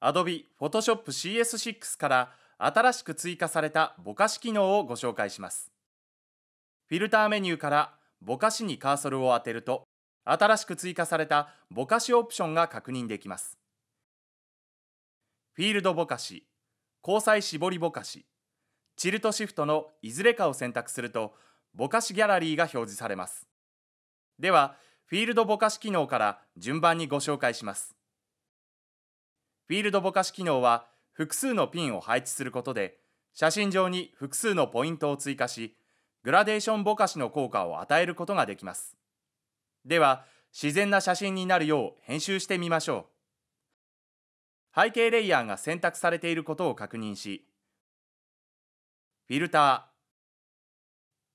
Adobe Photoshop CS6 から新しく追加されたぼかし機能をご紹介します。フィルターメニューからぼかしにカーソルを当てると、新しく追加されたぼかしオプションが確認できます。フィールドぼかし、交際絞りぼかし、チルトシフトのいずれかを選択すると、ぼかしギャラリーが表示されます。では、フィールドぼかし機能から順番にご紹介します。フィールドぼかし機能は、複数のピンを配置することで、写真上に複数のポイントを追加し、グラデーションぼかしの効果を与えることができます。では、自然な写真になるよう編集してみましょう。背景レイヤーが選択されていることを確認し、フィルタ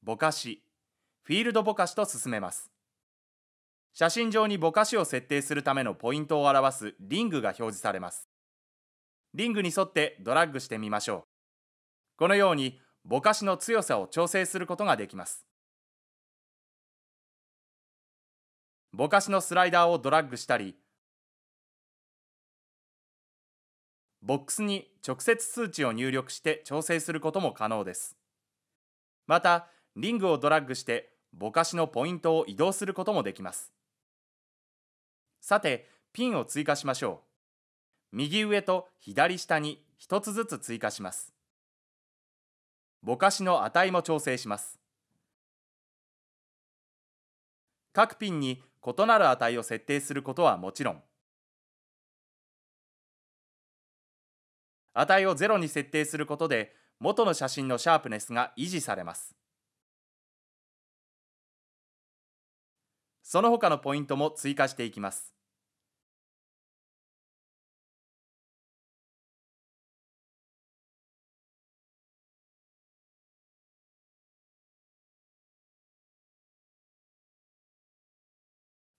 ー、ぼかし、フィールドぼかしと進めます。写真上にぼかしを設定するためのポイントを表すリングが表示されます。リングに沿ってドラッグしてみましょう。このようにぼかしの強さを調整することができます。ぼかしのスライダーをドラッグしたり、ボックスに直接数値を入力して調整することも可能です。また、リングをドラッグしてぼかしのポイントを移動することもできます。さて、ピンを追加しましょう。右上と左下に1つずつ追加します。ぼかしの値も調整します。各ピンに異なる値を設定することはもちろん、値を0に設定することで元の写真のシャープネスが維持されます。その他のポイントも追加していきます。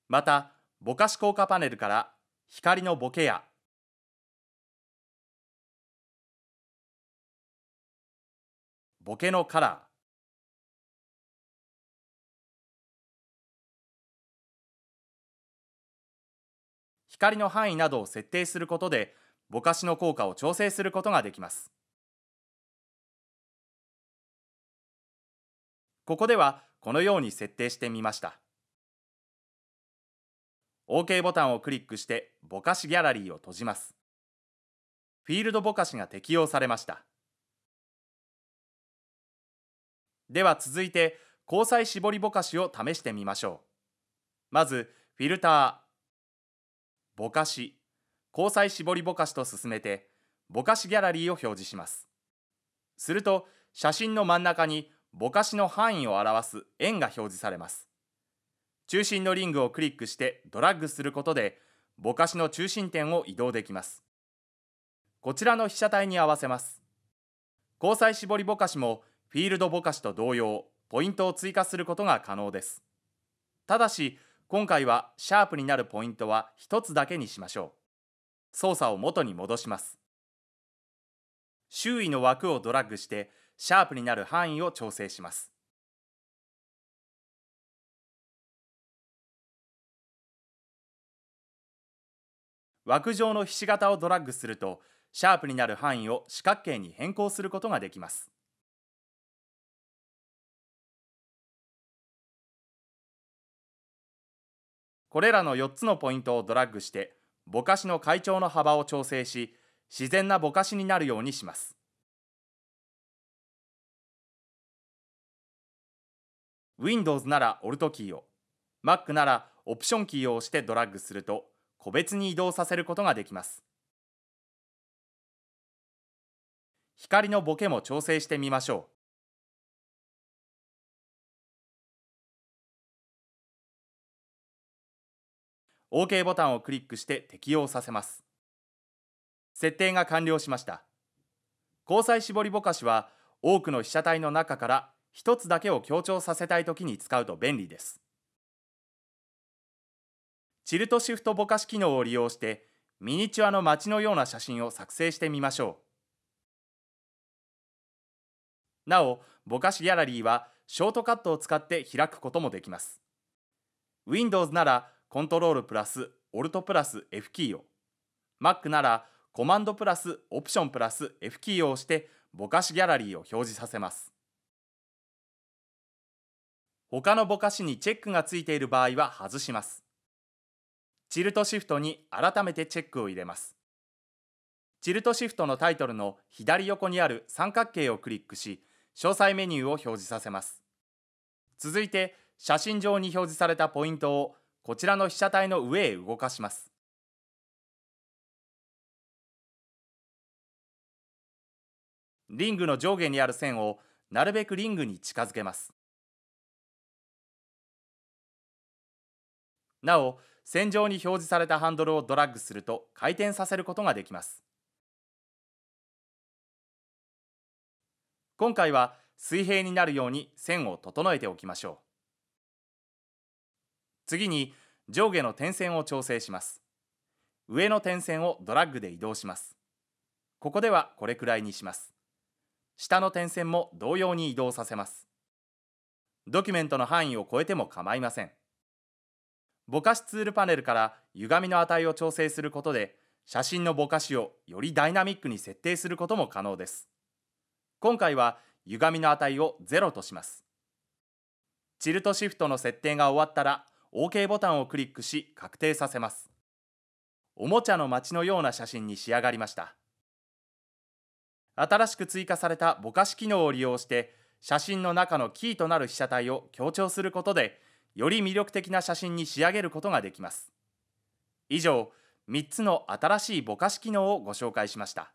また、ぼかし効果パネルから光のボケやボケのカラー光の範囲などを設定することでぼかしの効果を調整することができます。ここではこのように設定してみました。OK ボタンをクリックしてぼかしギャラリーを閉じます。フィールドぼかしが適用されました。では続いて交際絞りぼかしを試してみましょう。まずフィルターぼかし。交際絞りぼかしと進めてぼかしギャラリーを表示します。すると写真の真ん中にぼかしの範囲を表す円が表示されます。中心のリングをクリックしてドラッグすることでぼかしの中心点を移動できます。こちらの被写体に合わせます。交際絞りぼかしもフィールドぼかしと同様、ポイントを追加することが可能です。ただし、今回はシャープになるポイントは1つだけにしましょう。操作を元に戻します。周囲の枠をドラッグして、シャープになる範囲を調整します。枠状のひし形をドラッグすると、シャープになる範囲を四角形に変更することができます。これらの4つのポイントをドラッグしてぼかしの階調の幅を調整し自然なぼかしになるようにします。Windows なら Alt キーを Mac ならオプションキーを押してドラッグすると個別に移動させることができます。光のボケも調整してみましょう。OK ボタンをクリックして適用させます。設定が完了しました。交際絞りぼかしは多くの被写体の中から一つだけを強調させたいときに使うと便利です。チルトシフトぼかし機能を利用してミニチュアの街のような写真を作成してみましょう。なお、ぼかしギャラリーはショートカットを使って開くこともできます。Windows ならコントロールプラスオルトプラス F キーを。Mac ならコマンドプラスオプションプラス F キーを押してぼかしギャラリーを表示させます。他のぼかしにチェックがついている場合は外します。チルトシフトに改めてチェックを入れます。チルトシフトのタイトルの左横にある三角形をクリックし詳細メニューを表示させます。続いて写真上に表示されたポイントをこちらの被写体の上へ動かします。リングの上下にある線をなるべくリングに近づけます。なお線上に表示されたハンドルをドラッグすると回転させることができます。今回は水平になるように線を整えておきましょう。次に上下の点線を調整します。上の点線をドラッグで移動します。ここではこれくらいにします。下の点線も同様に移動させます。ドキュメントの範囲を超えても構いません。ぼかしツールパネルから歪みの値を調整することで写真のぼかしをよりダイナミックに設定することも可能です。今回は歪みの値を0とします。チルトシフトの設定が終わったら OK ボタンをクリックし確定させます。おもちゃの街のような写真に仕上がりました。新しく追加されたぼかし機能を利用して写真の中のキーとなる被写体を強調することでより魅力的な写真に仕上げることができます。以上3つの新しいぼかし機能をご紹介しました。